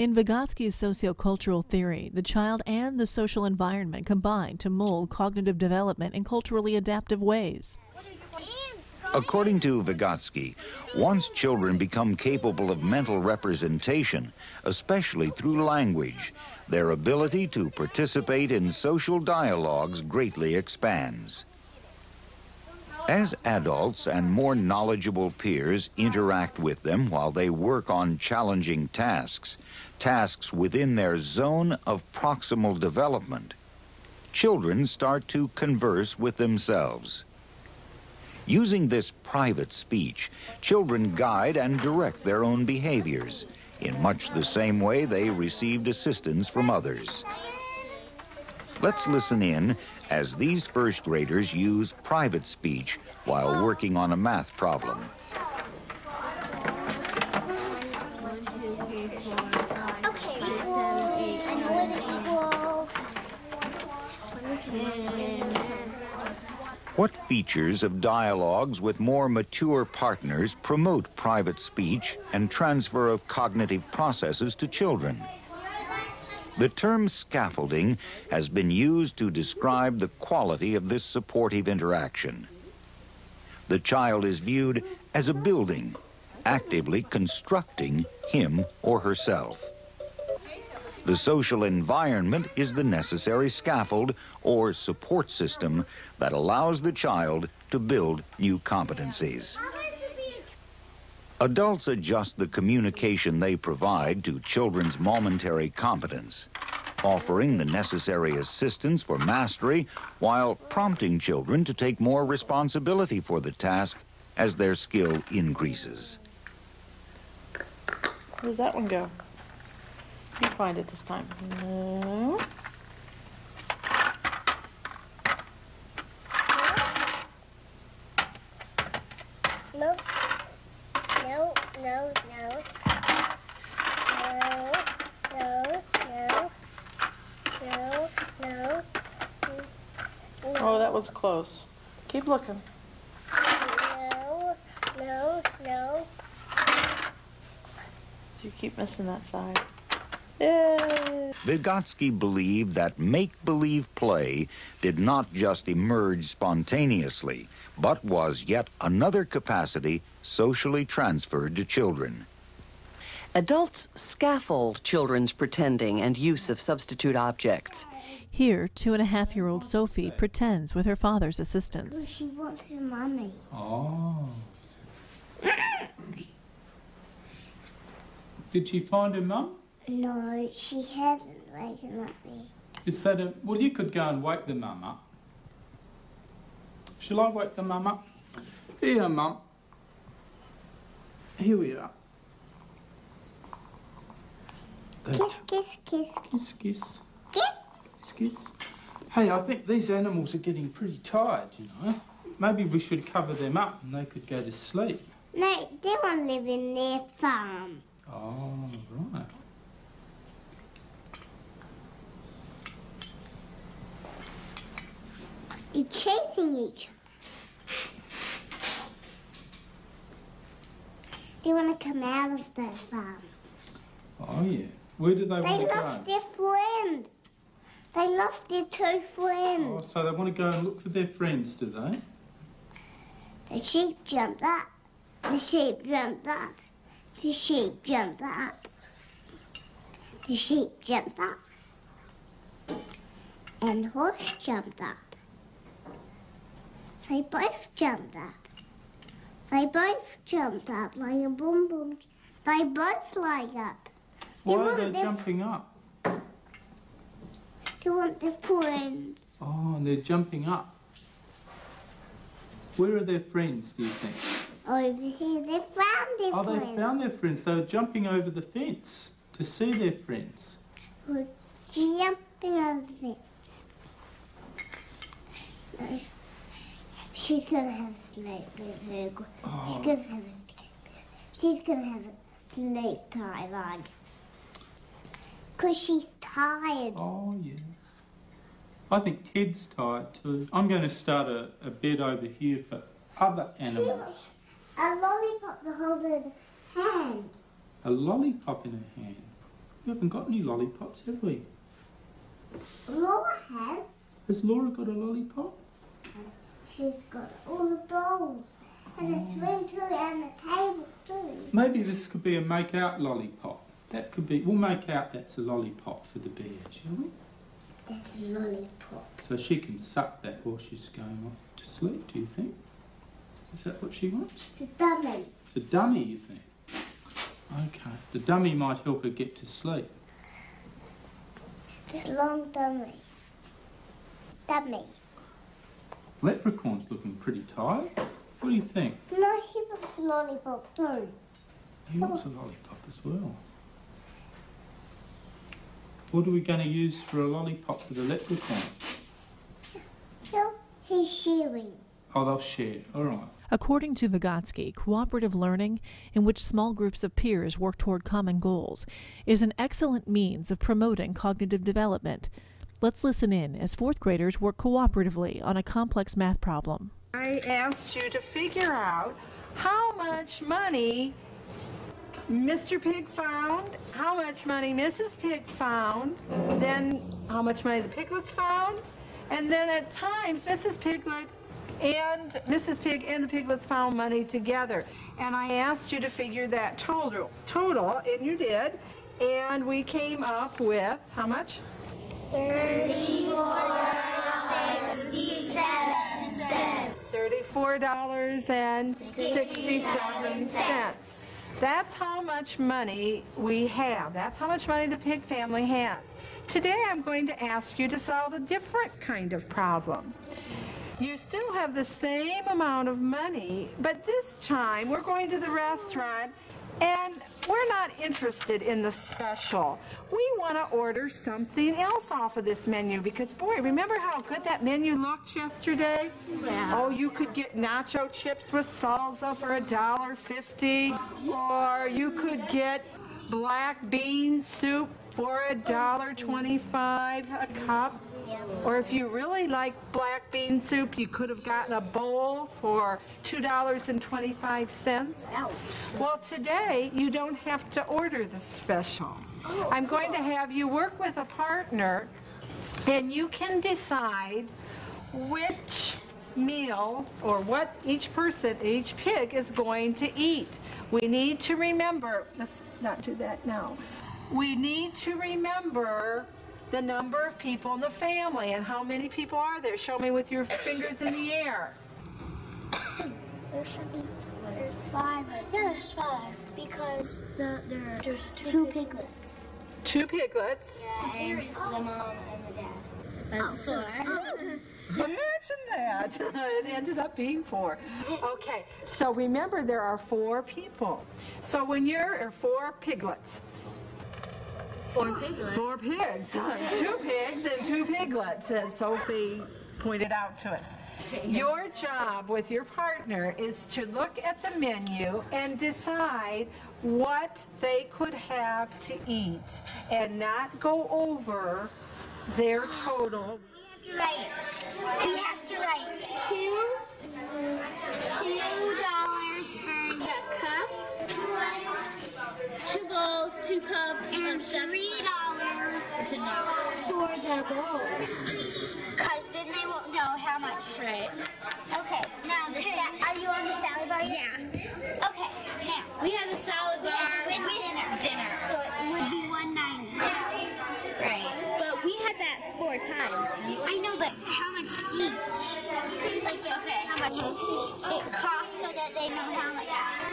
In Vygotsky's sociocultural theory, the child and the social environment combine to mold cognitive development in culturally adaptive ways. According to Vygotsky, once children become capable of mental representation, especially through language, their ability to participate in social dialogues greatly expands. As adults and more knowledgeable peers interact with them while they work on challenging tasks, tasks within their zone of proximal development, children start to converse with themselves. Using this private speech, children guide and direct their own behaviors in much the same way they received assistance from others. Let's listen in as these first graders use private speech while working on a math problem. What features of dialogues with more mature partners promote private speech and transfer of cognitive processes to children? The term scaffolding has been used to describe the quality of this supportive interaction. The child is viewed as a building, actively constructing him or herself. The social environment is the necessary scaffold or support system that allows the child to build new competencies. Adults adjust the communication they provide to children's momentary competence, offering the necessary assistance for mastery while prompting children to take more responsibility for the task as their skill increases. Where's that one go? You find it this time. No. Nope. No, no, no. No, no, no. No, no. Oh, that was close. Keep looking. No, no, no. You keep missing that side. Yay! Vygotsky believed that make-believe play did not just emerge spontaneously, but was yet another capacity socially transferred to children. Adults scaffold children's pretending and use of substitute objects. Here, two and a half year old Sophie pretends with her father's assistance. She wants her money. Oh. Did she find her mum? No, she hasn't waken up me. Is that a. Well, you could go and wake the mum up. Shall I wake the mum up? Here, mum. Here we are. Kiss, kiss, kiss, Kiss, kiss. kiss. Kiss, kiss. Hey, I think these animals are getting pretty tired, you know. Maybe we should cover them up and they could go to sleep. No, they want to live in their farm. Oh, right. They're chasing each other. They want to come out of their farm. Oh, yeah. Where do they, They want to lost their friend. They lost their two friends. Oh, so they want to go and look for their friends, do they? The sheep jumped up. The sheep jumped up. The sheep jumped up. The sheep jumped up. And horse jumped up. They both jumped up. They both jumped up like a boom boom. They both like up. Why are they jumping up? They want their friends. Oh, and they're jumping up. Where are their friends, do you think? Over here, they found their Oh, friends. they found their friends. They were jumping over the fence to see their friends. We're jumping over the fence. No. She's gonna have a sleep with her. Oh. She's gonna have a sleep. She's gonna have a sleep time on. Cause she's tired. Oh, yeah. I think Ted's tired too. I'm going to start a, a bed over here for other animals. A lollipop to hold in her hand. A lollipop in her hand. We haven't got any lollipops, have we? Laura has. Has Laura got a lollipop? She's got all the dolls. And a oh. swing too and a table too. Maybe this could be a make out lollipop. That could be, we'll make out that's a lollipop for the bear, shall we? That's a lollipop. So she can suck that while she's going off to sleep, do you think? Is that what she wants? It's a dummy. It's a dummy, you think? Okay. The dummy might help her get to sleep. It's a long dummy. Dummy. Leprechaun's looking pretty tired. What do you think? No, he wants a lollipop too. He wants a lollipop as well. What are we going to use for a lollipop for the leprechaun? So he's sharing. Oh, they'll share. All right. According to Vygotsky, cooperative learning, in which small groups of peers work toward common goals, is an excellent means of promoting cognitive development. Let's listen in as fourth graders work cooperatively on a complex math problem. I asked you to figure out how much money Mr. Pig found, how much money Mrs. Pig found, then how much money the piglets found, and then at times Mrs. Piglet and Mrs. Pig and the piglets found money together. And I asked you to figure that total, total, and you did. And we came up with how much? $34.67. That's how much money we have. That's how much money the pig family has. Today I'm going to ask you to solve a different kind of problem. You still have the same amount of money, but this time we're going to the restaurant and we're not interested in the special. We want to order something else off of this menu because, boy, remember how good that menu looked yesterday? Yeah. Oh, you could get nacho chips with salsa for a dollar fifty, or you could get black bean soup for a dollar twenty-five a cup. Or if you really like black bean soup, you could have gotten a bowl for $2.25. Well, today you don't have to order the special. Oh. I'm going to have you work with a partner and you can decide which meal or what each person, each pig is going to eat. We need to remember, let's not do that now. We need to remember the number of people in the family and how many people are there. Show me with your fingers in the air. There should be. There's five. Yeah, there's five because the there there's two, piglets. Two piglets. Yeah, and the mom and the dad. That's four. Imagine that. it ended up being four. Okay, so remember there are four people. So when you're, or four piglets. Four piglets. Four pigs. two pigs and two piglets, as Sophie pointed out to us. Your job with your partner is to look at the menu and decide what they could have to eat and not go over their total. Right. We have to write two two dollars for the cup Two bowls, two cups and of stuff. Three dollars To know. for the bowl. Cause then they won't know how much. Right. Okay. Now the are you on the salad bar? yet? Yeah. Okay. Now We had the salad bar with with dinner. so it would be one ninety. Right. But we had that four times. I know, but how much each? Like Okay. how much it costs so that they know how much.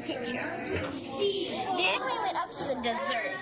Picture. Then we went up to the desserts.